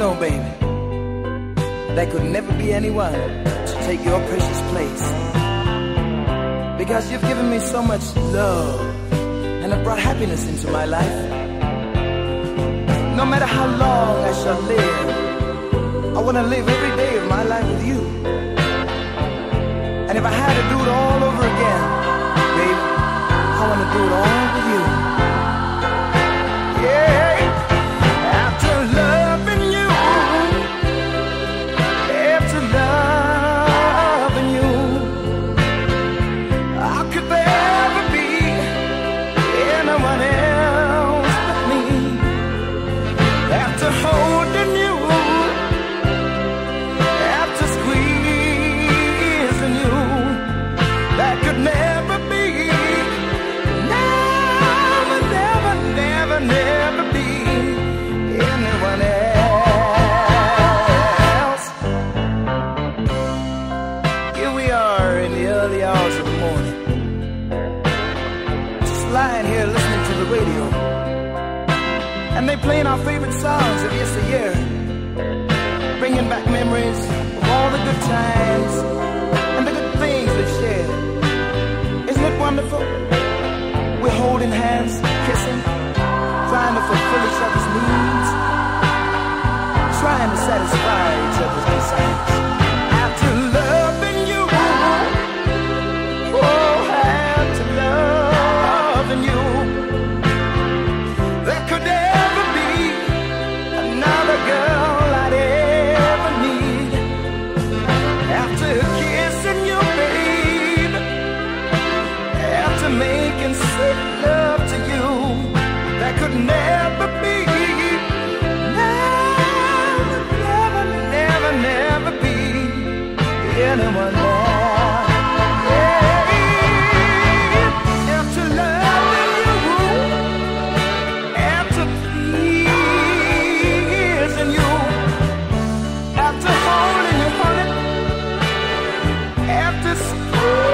know, baby, there could never be anyone to take your precious place. Because you've given me so much love and have brought happiness into my life. No matter how long I shall live, I want to live every day of my life with you. And if I had to do it all over again, baby, I want to do it all with you. Lying here listening to the radio, and they playing our favorite songs of yesteryear, bringing back memories of all the good times and the good things we've shared. Isn't it wonderful? We're holding hands, kissing, trying to fulfill each other's needs, trying to satisfy each other's desires. making sweet love to you that could never be. Never, never, never, never be anyone more. Yeah. After loving you, after pleasing you, after holding you, honey, after. School,